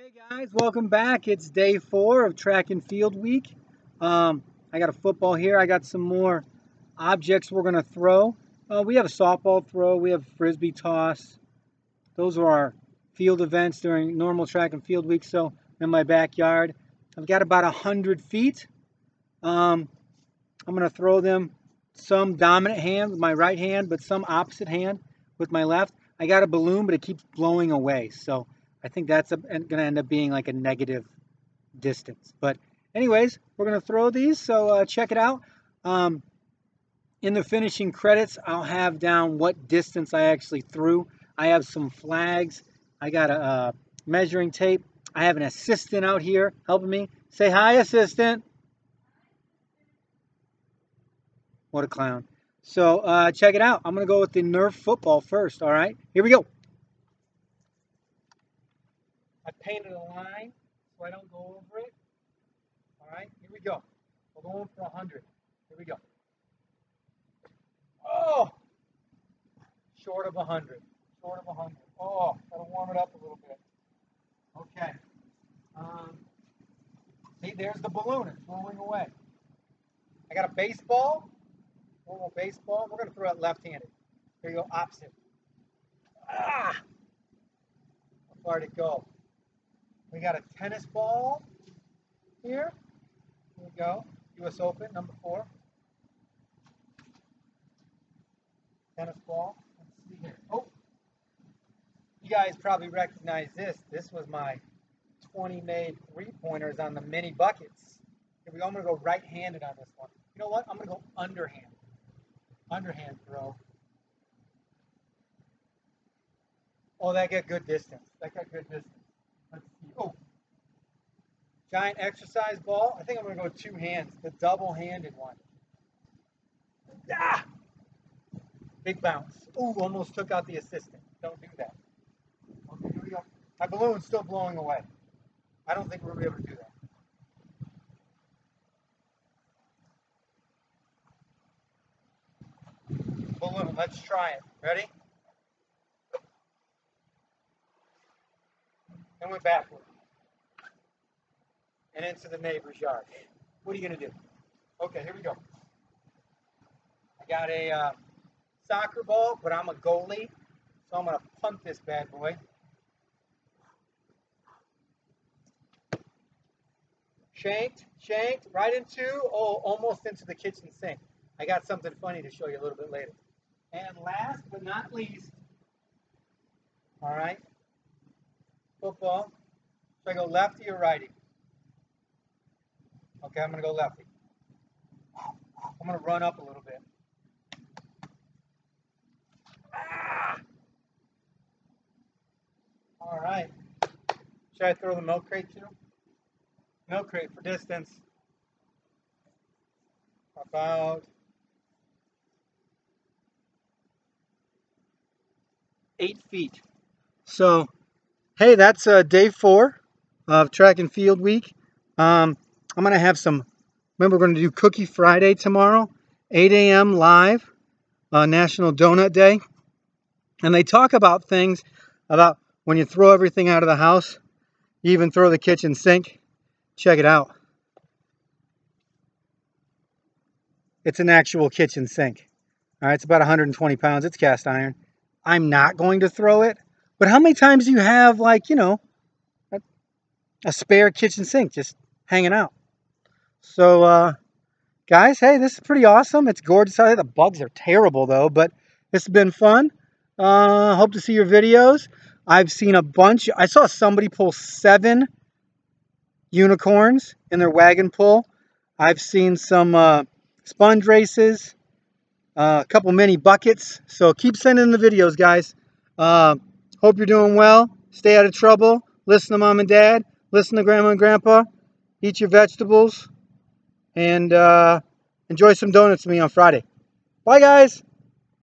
Hey guys, welcome back. It's day four of track and field week. Um, I got a football here. I got some more objects we're going to throw. Uh, we have a softball throw. We have frisbee toss. Those are our field events during normal track and field week. So in my backyard, I've got about a hundred feet. Um, I'm going to throw them some dominant hand with my right hand, but some opposite hand with my left. I got a balloon, but it keeps blowing away. So I think that's going to end up being like a negative distance. But anyways, we're going to throw these, so uh, check it out. Um, in the finishing credits, I'll have down what distance I actually threw. I have some flags. I got a, a measuring tape. I have an assistant out here helping me. Say hi, assistant. What a clown. So uh, check it out. I'm going to go with the Nerf football first, all right? Here we go. I painted a line so I don't go over it. All right, here we go. We're going for 100. Here we go. Oh! Short of 100. Short of 100. Oh, gotta warm it up a little bit. Okay. Um, see, there's the balloon. It's rolling away. I got a baseball. Normal baseball. We're to throw it left-handed. Here you go, opposite. Ah! How far did it go? We got a tennis ball here. Here we go. U.S. Open, number four. Tennis ball. Let's see here. Oh, you guys probably recognize this. This was my 20 made three pointers on the mini buckets. Here we go. I'm going to go right handed on this one. You know what? I'm going to go underhand. Underhand throw. Oh, that got good distance. That got good distance. Let's see. Oh, giant exercise ball. I think I'm going to go two hands, the double-handed one. Ah! Big bounce. Ooh, almost took out the assistant. Don't do that. Okay, here we go. My balloon's still blowing away. I don't think we're going to be able to do that. Balloon, let's try it. Ready? And went backward and into the neighbor's yard. What are you going to do? Okay, here we go. I got a uh, soccer ball, but I'm a goalie, so I'm going to punt this bad boy. Shanked, shanked, right into, oh, almost into the kitchen sink. I got something funny to show you a little bit later. And last but not least, all right, football. Should I go lefty or righty? Okay, I'm going to go lefty. I'm going to run up a little bit. Ah! All right. Should I throw the milk crate too? Milk crate for distance. About eight feet. So Hey, that's uh, day four of track and field week. Um, I'm going to have some, remember we're going to do Cookie Friday tomorrow, 8 a.m. live, uh, National Donut Day. And they talk about things about when you throw everything out of the house, you even throw the kitchen sink. Check it out. It's an actual kitchen sink. All right, it's about 120 pounds. It's cast iron. I'm not going to throw it but how many times do you have, like, you know, a, a spare kitchen sink just hanging out? So, uh, guys, hey, this is pretty awesome. It's gorgeous The bugs are terrible, though, but this has been fun. Uh, hope to see your videos. I've seen a bunch. I saw somebody pull seven unicorns in their wagon pull. I've seen some uh, sponge races, uh, a couple mini buckets. So keep sending the videos, guys. Uh, Hope you're doing well. Stay out of trouble. Listen to mom and dad. Listen to grandma and grandpa. Eat your vegetables. And uh, enjoy some donuts with me on Friday. Bye, guys.